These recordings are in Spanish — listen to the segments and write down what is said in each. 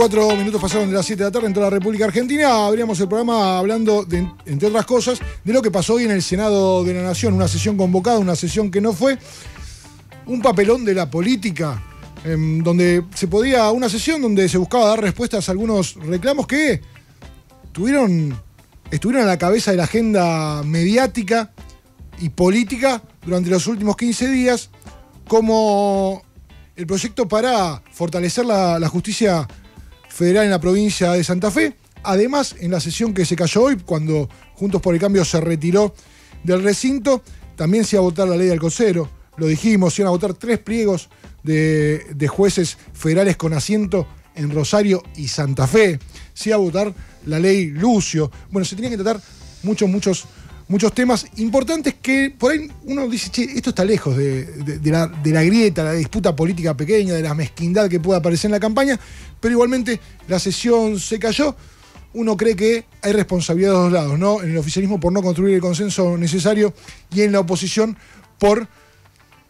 24 minutos pasaron de las 7 de la tarde en toda la República Argentina. Abríamos el programa hablando, entre otras cosas, de lo que pasó hoy en el Senado de la Nación. Una sesión convocada, una sesión que no fue. Un papelón de la política, em, donde se podía. Una sesión donde se buscaba dar respuestas a algunos reclamos que tuvieron, estuvieron a la cabeza de la agenda mediática y política durante los últimos 15 días, como el proyecto para fortalecer la, justicia federal en la provincia de Santa Fe. Además, en la sesión que se cayó hoy, cuando Juntos por el Cambio se retiró del recinto, también se iba a votar la ley del cosero. Lo dijimos, se iban a votar tres pliegos de, de jueces federales con asiento en Rosario y Santa Fe. Se iba a votar la ley Lucio. Bueno, se tenían que tratar muchos, muchos muchos temas importantes que por ahí uno dice, che, esto está lejos de, la, grieta, la disputa política pequeña, de la mezquindad que pueda aparecer en la campaña, pero igualmente la sesión se cayó. Uno cree que hay responsabilidad de dos lados, ¿no? En el oficialismo por no construir el consenso necesario y en la oposición por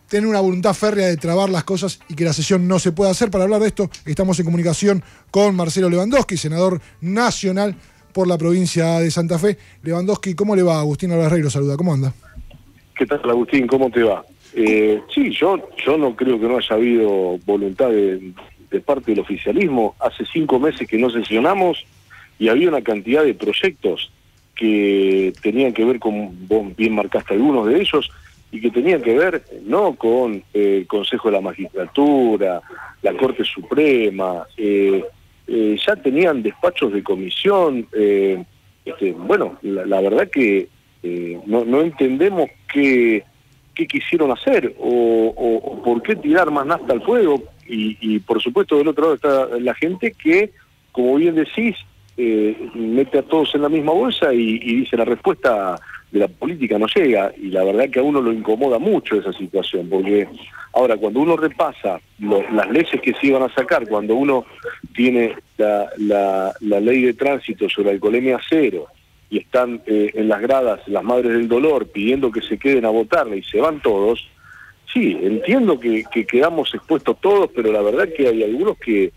tener una voluntad férrea de trabar las cosas y que la sesión no se pueda hacer. Para hablar de esto, estamos en comunicación con Marcelo Lewandowski, senador nacional por la provincia de Santa Fe. Lewandowski, ¿cómo le va? Agustín Álvarez lo saluda, ¿cómo anda? ¿Qué tal, Agustín? ¿Cómo te va? Eh, sí, yo, yo no creo que no haya habido voluntad de, parte del oficialismo. Hace cinco meses que no sesionamos y había una cantidad de proyectos que tenían que ver con, vos bien marcaste algunos de ellos, y que tenían que ver no con eh, el Consejo de la Magistratura, la Corte Suprema, eh, eh, ya tenían despachos de comisión. Eh, este, bueno, la, verdad que eh, no, entendemos qué, qué, quisieron hacer o, por qué tirar más nafta al fuego. Y, por supuesto del otro lado está la gente que, como bien decís, mete a todos en la misma bolsa y, y dice la respuesta de la política no llega y la verdad que a uno lo incomoda mucho esa situación, porque ahora cuando uno repasa las leyes que se iban a sacar, cuando uno tiene la, ley de tránsito sobre alcoholemia cero y están eh, en las gradas las madres del dolor pidiendo que se queden a votarle y se van todos, sí, entiendo que, que quedamos expuestos todos, pero la verdad que hay algunos que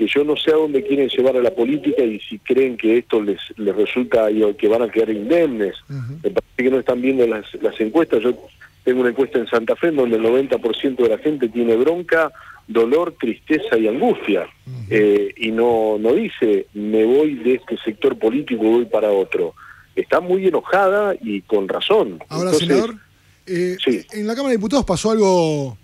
que yo no sé a dónde quieren llevar a la política y si creen que esto les, les resulta que van a quedar indemnes. Me parece que no están viendo las, las encuestas. Yo tengo una encuesta en Santa Fe donde el 90% de la gente tiene bronca, dolor, tristeza y angustia. Eh, y no, no dice, me voy de este sector político y voy para otro. Está muy enojada y con razón. Ahora, senador, eh, en la Cámara de Diputados pasó algo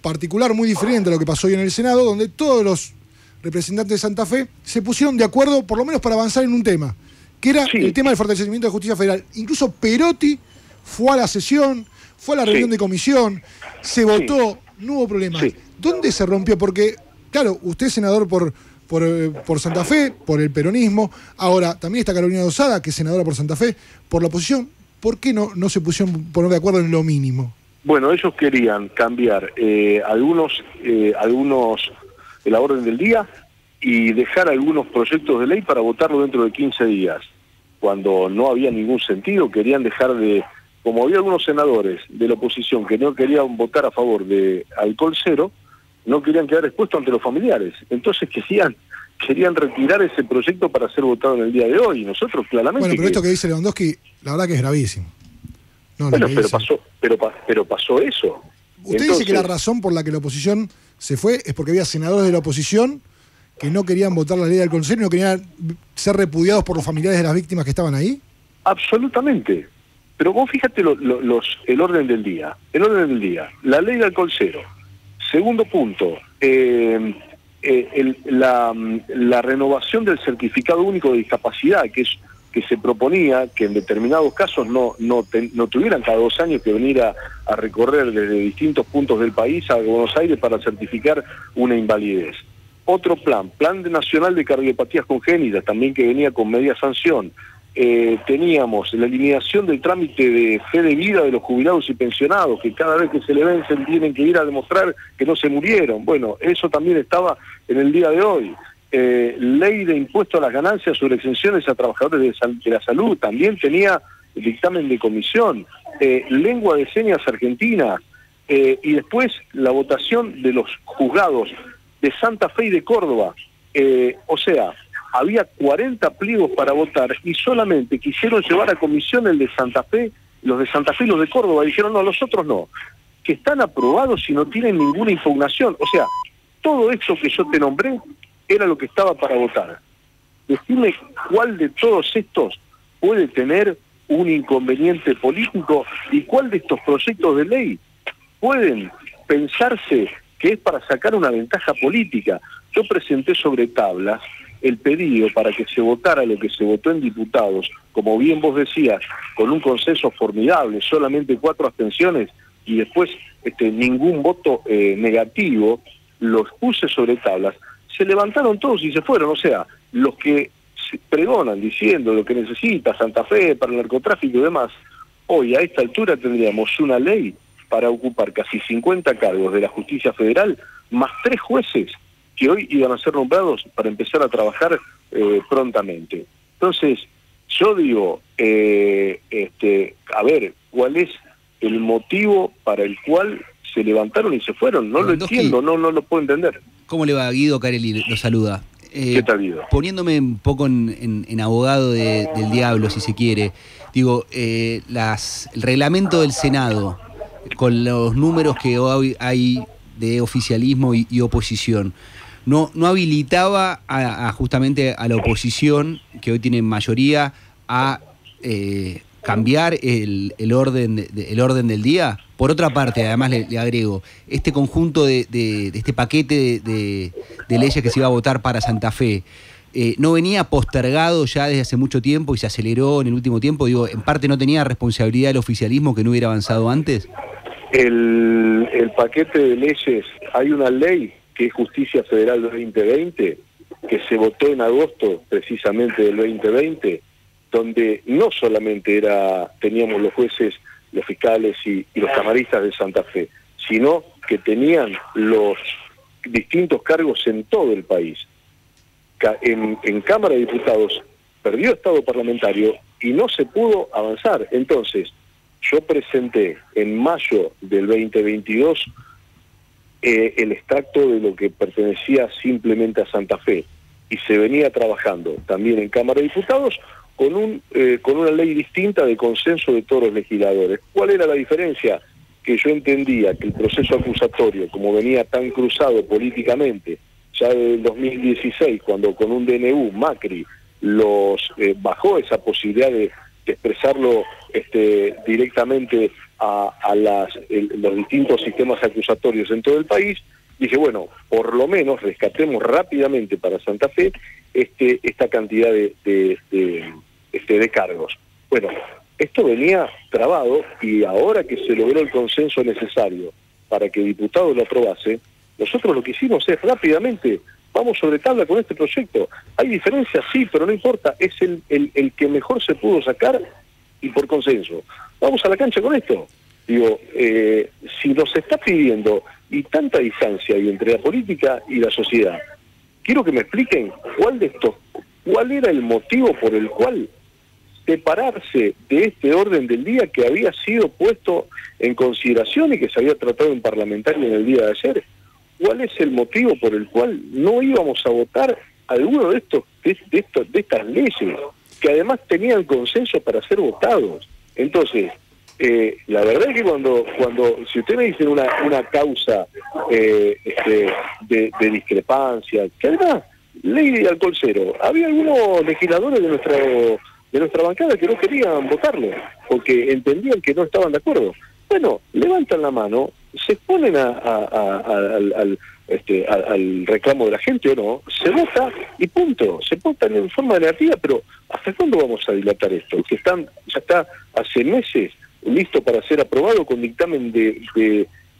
particular, muy diferente a lo que pasó hoy en el Senado, donde todos los representantes de Santa Fe, se pusieron de acuerdo, por lo menos para avanzar en un tema, que era el tema del fortalecimiento de justicia federal. Incluso Perotti fue a la sesión, fue a la reunión de comisión, se votó, no hubo problema. ¿Dónde se rompió? Porque, claro, usted es senador por, eh, por, Santa Fe, por el peronismo, ahora también está Carolina Dosada, que es senadora por Santa Fe, por la oposición. ¿Por qué no, no se pusieron poner de acuerdo en lo mínimo? Bueno, ellos querían cambiar eh, algunos, eh, algunos la orden del día y dejar algunos proyectos de ley para votarlo dentro de 15 días, cuando no había ningún sentido, querían dejar de, como había algunos senadores de la oposición que no querían votar a favor de alcohol cero, no querían quedar expuestos ante los familiares, entonces querían querían retirar ese proyecto para ser votado en el día de hoy. Nosotros claramente... Bueno, pero esto que dice Lewandowski, la verdad que es gravísimo. bueno, pero pasó, pero, pero pasó eso. Usted dice que la razón por la que la oposición se fue es porque había senadores de la oposición que no querían votar la ley del Consejo no querían ser repudiados por los familiares de las víctimas que estaban ahí? Absolutamente. Pero vos fíjate los, el orden del día. El orden del día. La ley del cero. Segundo punto. Eh, eh, la, la renovación del certificado único de discapacidad, que es que se proponía que en determinados casos no, no, no tuvieran cada dos años que venir a, recorrer desde distintos puntos del país a Buenos Aires para certificar una invalidez. Otro plan, Plan Nacional de Cardiopatías Congénitas, también que venía con media sanción. Eh, teníamos la eliminación del trámite de fe de vida de los jubilados y pensionados, que cada vez que se le vencen tienen que ir a demostrar que no se murieron. Bueno, eso también estaba en el día de hoy. Eh, ley de impuesto a las ganancias sobre exenciones a trabajadores de, la salud, también tenía dictamen de comisión, eh, lengua de señas argentina, eh, y después la votación de los juzgados de Santa Fe y de Córdoba, eh, o sea, había 40 pliegos para votar y solamente quisieron llevar a comisión el de Santa Fe, los de Santa Fe y los de Córdoba, dijeron, no, los otros no, que están aprobados y no tienen ninguna impugnación. O sea, todo eso que yo te nombré era lo que estaba para votar. Decime cuál de todos estos puede tener un inconveniente político y cuál de estos proyectos de ley pueden pensarse que es para sacar una ventaja política. Yo presenté sobre tablas el pedido para que se votara lo que se votó en diputados, como bien vos decías, con un consenso formidable, solamente cuatro abstenciones y después este, ningún voto eh, negativo, los puse sobre tablas, se levantaron todos y se fueron, o sea, los que pregonan diciendo lo que necesita Santa Fe para el narcotráfico y demás, hoy a esta altura tendríamos una ley para ocupar casi 50 cargos de la justicia federal, más tres jueces que hoy iban a ser nombrados para empezar a trabajar eh, prontamente. Entonces, yo digo, eh, este, a ver, ¿cuál es el motivo para el cual se levantaron y se fueron? No lo entiendo, no, no lo puedo entender. ¿Cómo le va? Guido Carelli lo saluda. Eh, ¿Qué tal, Guido? Poniéndome un poco en, abogado del diablo, si se quiere, digo, las, el reglamento del Senado, con los números que hoy hay de oficialismo y oposición, no, no habilitaba a, justamente a la oposición, que hoy tiene mayoría, a eh, cambiar el, orden, el orden del día. Por otra parte, además le, agrego, este conjunto de, este paquete de, leyes que se iba a votar para Santa Fe, eh, ¿no venía postergado ya desde hace mucho tiempo y se aceleró en el último tiempo? Digo, ¿en parte no tenía responsabilidad el oficialismo que no hubiera avanzado antes? El, el paquete de leyes, hay una ley que es Justicia Federal 2020, que se votó en agosto precisamente del 2020, donde no solamente era teníamos los jueces, los fiscales y, los camaristas de Santa Fe, sino que tenían los distintos cargos en todo el país. En, Cámara de Diputados perdió Estado parlamentario y no se pudo avanzar. Entonces, yo presenté en mayo del 2022 eh, el extracto de lo que pertenecía simplemente a Santa Fe y se venía trabajando también en Cámara de Diputados con, un, eh, con una ley distinta de consenso de todos los legisladores. ¿Cuál era la diferencia? Que yo entendía que el proceso acusatorio, como venía tan cruzado políticamente, ya desde el 2016, cuando con un DNU Macri los eh, bajó esa posibilidad de, expresarlo este, directamente a, las, los distintos sistemas acusatorios en todo el país, dije, bueno, por lo menos rescatemos rápidamente para Santa Fe este, esta cantidad de, este, de cargos. Bueno, esto venía trabado y ahora que se logró el consenso necesario para que el diputado lo aprobase, nosotros lo que hicimos es rápidamente, vamos sobre tabla con este proyecto. Hay diferencias, sí, pero no importa, es el, el, el que mejor se pudo sacar y por consenso vamos a la cancha con esto. Digo, eh, si nos está pidiendo y tanta distancia hay entre la política y la sociedad, quiero que me expliquen cuál de estos, cuál era el motivo por el cual separarse de este orden del día que había sido puesto en consideración y que se había tratado en parlamentario en el día de ayer. ¿Cuál es el motivo por el cual no íbamos a votar alguno de estos de, estos, de estas leyes que además tenían consenso para ser votados? Entonces, eh, la verdad es que cuando, cuando si usted me dice una, una causa eh, este, de, discrepancia, que además, ley de alcohol cero, había algunos legisladores de nuestra, de nuestra bancada que no querían votarlo, porque entendían que no estaban de acuerdo. Bueno, levantan la mano, se exponen a, al, este, al reclamo de la gente o no, se vota y punto, se votan en forma negativa, pero ¿hasta cuándo vamos a dilatar esto? Que están, ya está hace meses listo para ser aprobado con dictamen de,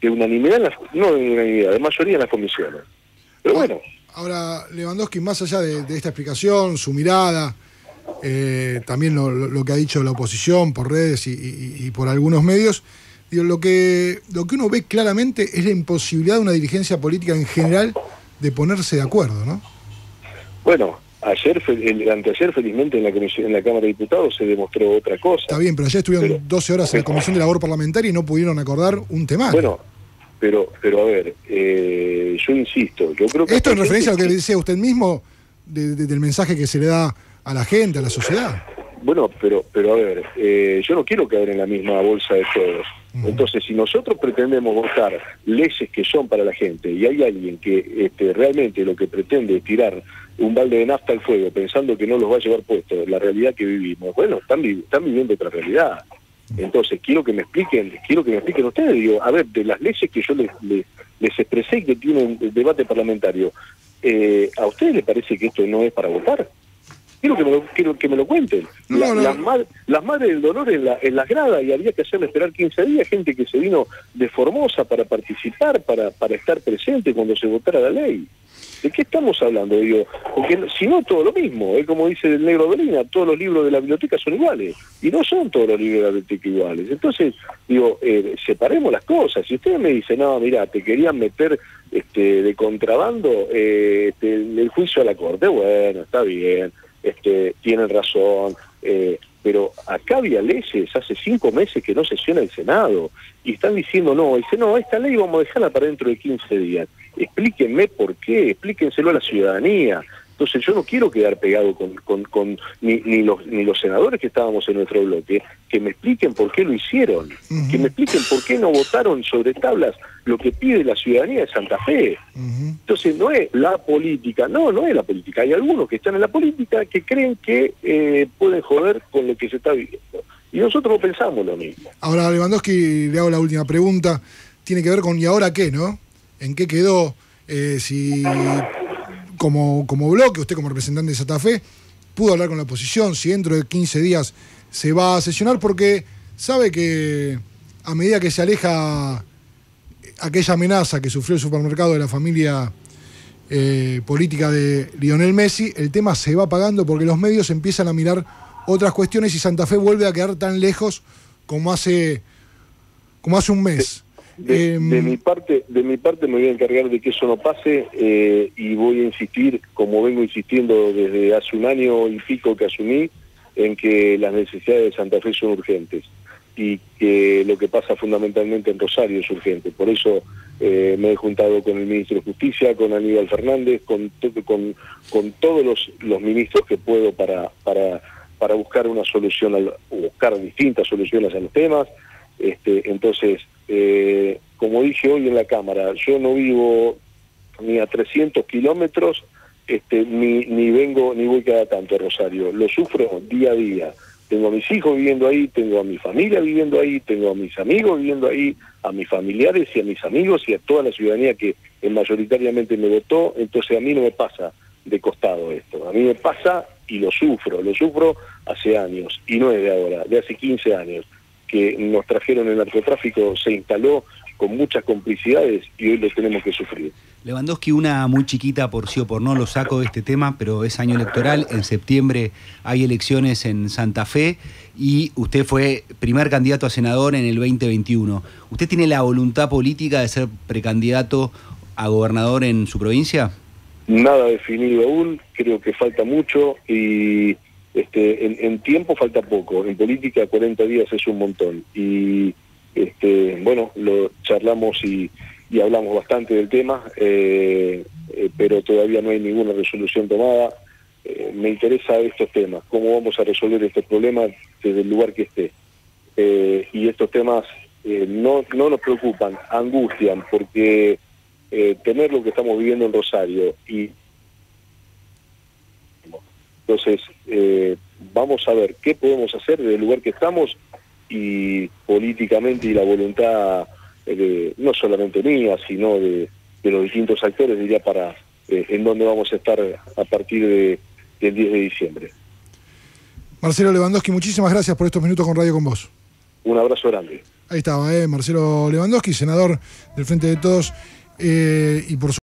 de, unanimidad, no de unanimidad, de mayoría en las comisiones. Pero bueno. Ahora, Lewandowski, más allá de, esta explicación, su mirada, eh, también lo, que ha dicho la oposición por redes y por algunos medios, lo, que, lo que uno ve claramente es la imposibilidad de una dirigencia política en general de ponerse de acuerdo, ¿no? Bueno, ayer, el, anteayer, felizmente, en la, comisión, en la Cámara de Diputados se demostró otra cosa. Está bien, pero ayer estuvieron 12 horas en la Comisión de Labor Parlamentaria y no pudieron acordar un tema. Bueno, pero, pero a ver, eh, yo insisto, yo creo que... Esto en referencia a lo que decía usted mismo del mensaje que se le da a la gente, a la sociedad. Bueno, pero, pero a ver, eh, yo no quiero caer en la misma bolsa de todos. Entonces, si nosotros pretendemos votar leyes que son para la gente y hay alguien que este, realmente lo que pretende es tirar un balde de nafta al fuego pensando que no los va a llevar puesto la realidad que vivimos, bueno, están, están viviendo otra realidad. Entonces, quiero que me expliquen, quiero que me expliquen ustedes, digo, a ver, de las leyes que yo les, les, expresé y que tienen debate parlamentario, eh, ¿a ustedes les parece que esto no es para votar? Quiero que me lo, quiero que me lo cuenten. Las, madres del dolor en, la, en las gradas y había que hacerle esperar 15 días, gente que se vino de Formosa para participar, para, para estar presente cuando se votara la ley. ¿De qué estamos hablando? Digo, porque si no, todo lo mismo. Es como dice el negro Dolina, todos los libros de la biblioteca son iguales. Y no son todos los libros de la biblioteca iguales. Entonces, digo, eh, separemos las cosas. Si ustedes me dicen, no, mira, te querían meter este, de contrabando eh, este, el juicio a la corte, bueno, está bien, este, tienen razón. Eh, pero acá había leyes hace cinco meses que no sesiona el Senado y están diciendo no, dice no, esta ley vamos a dejarla para dentro de 15 días. Explíquenme por qué, explíquenselo a la ciudadanía. Entonces yo no quiero quedar pegado con, con, ni, ni, los, ni los senadores que estábamos en nuestro bloque, que me expliquen por qué lo hicieron, que me expliquen por qué no votaron sobre tablas lo que pide la ciudadanía de Santa Fe. Entonces no es la política, no, no es la política. Hay algunos que están en la política que creen que eh, pueden joder con lo que se está viviendo. Y nosotros no pensamos lo mismo. Ahora, Lewandowski, le hago la última pregunta. Tiene que ver con ¿y ahora qué, no? ¿En qué quedó? Eh, si como, como bloque, usted como representante de Santa Fe, pudo hablar con la oposición, si dentro de 15 días se va a sesionar, porque sabe que a medida que se aleja aquella amenaza que sufrió el supermercado de la familia eh, política de Lionel Messi, el tema se va apagando porque los medios empiezan a mirar otras cuestiones y Santa Fe vuelve a quedar tan lejos como hace, como hace un mes. Em, de, mi parte, de mi parte me voy a encargar de que eso no pase eh, y voy a insistir, como vengo insistiendo desde hace un año y pico que asumí, en que las necesidades de Santa Fe son urgentes y que lo que pasa fundamentalmente en Rosario es urgente. Por eso eh, me he juntado con el ministro de Justicia, con Aníbal Fernández, con, con, con todos los, los, ministros que puedo para, para, para buscar una solución, al, buscar distintas soluciones a los temas. Este, entonces, eh, como dije hoy en la Cámara, yo no vivo ni a 300 kilómetros, este, ni, ni vengo ni voy cada tanto a Rosario, lo sufro día a día. Tengo a mis hijos viviendo ahí, tengo a mi familia viviendo ahí, tengo a mis amigos viviendo ahí, a mis familiares y a mis amigos y a toda la ciudadanía que mayoritariamente me votó, entonces a mí no me pasa de costado esto, a mí me pasa y lo sufro, lo sufro hace años, y no es de ahora, de hace 15 años que nos trajeron el narcotráfico se instaló con muchas complicidades y hoy lo tenemos que sufrir. Lewandowski, una muy chiquita por sí o por no, lo saco de este tema, pero es año electoral, en septiembre hay elecciones en Santa Fe y usted fue primer candidato a senador en el 2021. ¿Usted tiene la voluntad política de ser precandidato a gobernador en su provincia? Nada definido aún, creo que falta mucho y este, en, tiempo falta poco, en política 40 días es un montón. Y este, bueno, lo charlamos y, hablamos bastante del tema, eh, eh, pero todavía no hay ninguna resolución tomada. Eh, me interesa estos temas, cómo vamos a resolver estos problemas desde el lugar que esté. y estos temas no, no nos preocupan, angustian, porque tener lo que estamos viviendo en Rosario y entonces, eh, vamos a ver qué podemos hacer desde el lugar que estamos y políticamente y la voluntad eh, no solamente mía, sino de, los distintos actores, diría, para eh, en dónde vamos a estar a partir de, del 10 de diciembre. Marcelo Lewandowski, muchísimas gracias por estos minutos con Radio con vos. Un abrazo grande. Ahí estaba, Marcelo Lewandowski, senador del Frente de Todos, y por